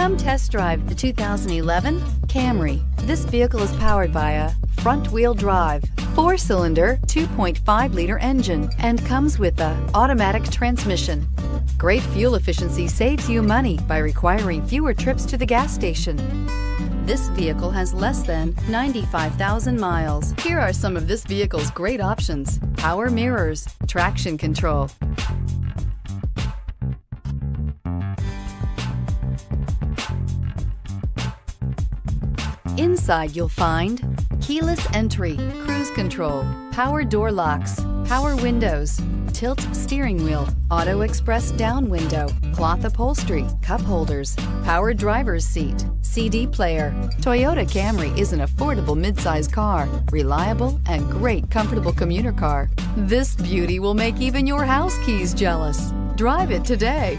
Come test drive the 2011 Camry. This vehicle is powered by a front-wheel drive, four-cylinder, 2.5-liter engine, and comes with a automatic transmission. Great fuel efficiency saves you money by requiring fewer trips to the gas station. This vehicle has less than 95,000 miles. Here are some of this vehicle's great options. Power mirrors, traction control, Inside you'll find keyless entry, cruise control, power door locks, power windows, tilt steering wheel, auto express down window, cloth upholstery, cup holders, power driver's seat, CD player. Toyota Camry is an affordable midsize car, reliable and great comfortable commuter car. This beauty will make even your house keys jealous. Drive it today.